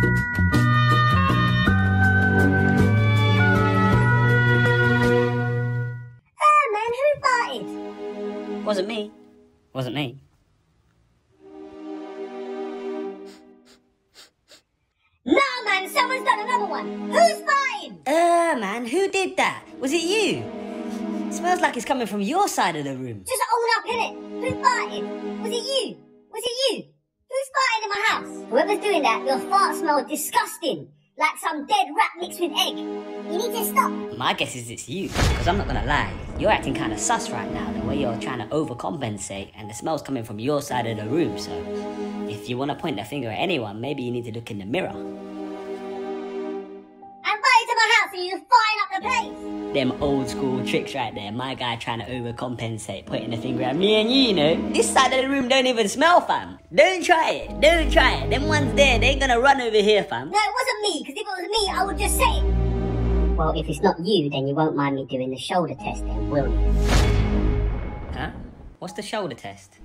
Ah, man, who farted? Wasn't me. Wasn't me. No, man, someone's done another one. Who's farting? Uh, man, who did that? Was it you? smells like it's coming from your side of the room. Just own up, innit? Who farted? Was it you? Was it you? In my house? Whoever's doing that, your fart smells disgusting. Like some dead rat mixed with egg. You need to stop. My guess is it's you, because I'm not gonna lie. You're acting kind of sus right now, the way you're trying to overcompensate, and the smell's coming from your side of the room, so if you wanna point the finger at anyone, maybe you need to look in the mirror. I'm farting to my house and you're firing up the place. Them old school tricks right there, my guy trying to overcompensate, pointing the finger at me and you, you know. This side of the room don't even smell, fam. Don't try it, don't try it. Them ones there, they ain't gonna run over here, fam. No, it wasn't me, because if it was me, I would just say it. Well, if it's not you, then you won't mind me doing the shoulder test then, will you? Huh? What's the shoulder test?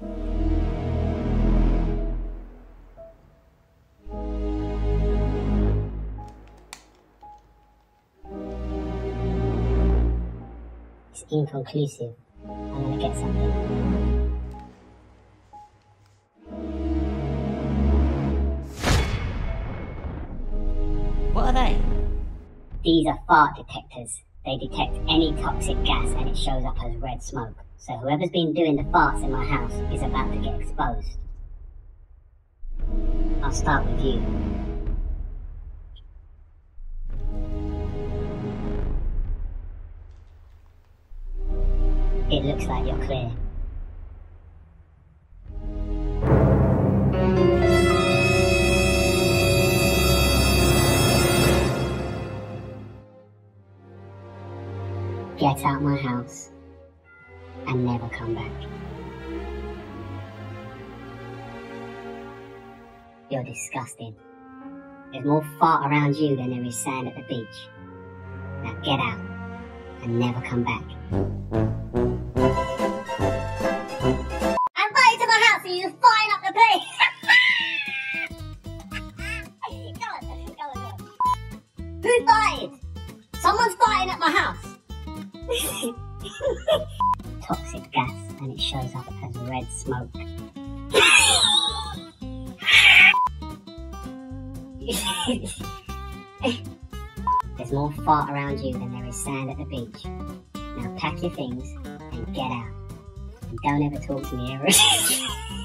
It's inconclusive. I'm gonna get something. Are they? These are fart detectors. They detect any toxic gas and it shows up as red smoke. So whoever's been doing the farts in my house is about to get exposed. I'll start with you. It looks like you're clear. Get out my house and never come back. You're disgusting. There's more fart around you than there is sand at the beach. Now get out and never come back. I'm fighting to my house and firing up the place. go on, go on, go on. Who farted? Someone's farting at my house. Toxic gas and it shows up as red smoke. There's more fart around you than there is sand at the beach. Now pack your things and get out. And don't ever talk to me ever again.